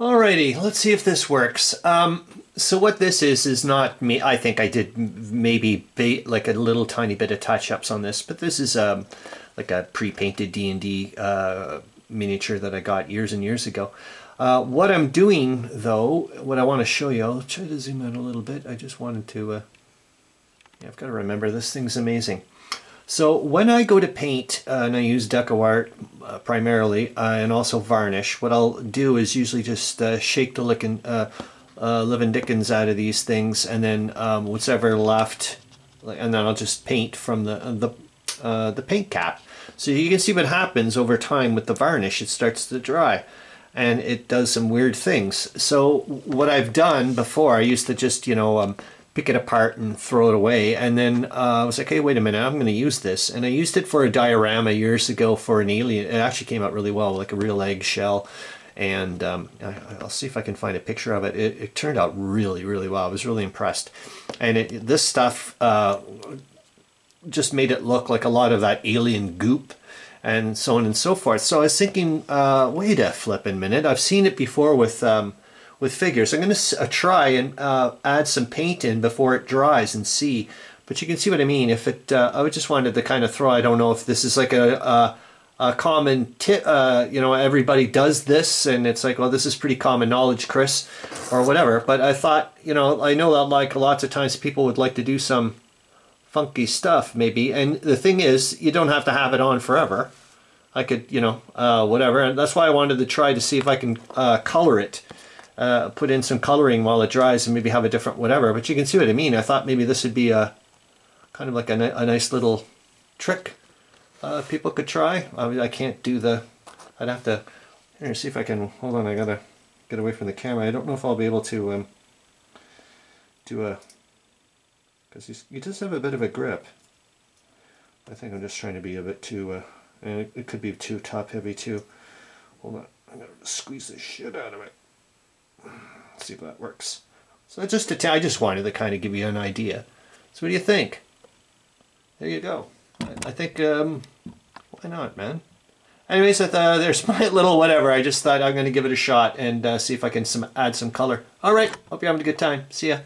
Alrighty, let's see if this works. Um, so what this is is not me. I think I did maybe like a little tiny bit of touch-ups on this, but this is um, like a pre-painted D&D uh, miniature that I got years and years ago. Uh, what I'm doing though, what I want to show you, I'll try to zoom out a little bit. I just wanted to, uh, yeah, I've got to remember this thing's amazing. So when I go to paint, uh, and I use DecoArt uh, primarily, uh, and also varnish, what I'll do is usually just uh, shake the licking, uh, uh, living dickens out of these things, and then um, whatever left, and then I'll just paint from the the the paint cap. So you can see what happens over time with the varnish. It starts to dry, and it does some weird things. So what I've done before, I used to just you know. Um, pick it apart and throw it away. And then uh, I was like, hey, wait a minute, I'm going to use this. And I used it for a diorama years ago for an alien. It actually came out really well, like a real egg shell. And um, I, will see if I can find a picture of it. it. it. turned out really, really well. I was really impressed. And it, this stuff uh, just made it look like a lot of that alien goop and so on and so forth. So I was thinking, uh, wait a flipping minute. I've seen it before with um, with figures. I'm going to uh, try and uh, add some paint in before it dries and see. But you can see what I mean. If it, uh, I just wanted to kind of throw. I don't know if this is like a, a, a common tip. Uh, you know, everybody does this, and it's like, well, this is pretty common knowledge, Chris, or whatever. But I thought, you know, I know that like lots of times people would like to do some funky stuff, maybe. And the thing is, you don't have to have it on forever. I could, you know, uh, whatever. And that's why I wanted to try to see if I can uh, color it uh, put in some coloring while it dries and maybe have a different whatever. But you can see what I mean. I thought maybe this would be a kind of like a, a nice little trick uh, people could try. I, I can't do the, I'd have to, here, see if I can, hold on, I gotta get away from the camera. I don't know if I'll be able to um, do a, because you just have a bit of a grip. I think I'm just trying to be a bit too, uh, and it, it could be too top heavy too. Hold on, I'm gonna squeeze the shit out of it. Let's see if that works. So just to I just wanted to kind of give you an idea. So what do you think? There you go. I, think, um, why not, man? Anyways, uh, there's my little whatever. I just thought I'm going to give it a shot and uh, see if I can some, add some color. All right. Hope you're having a good time. See ya.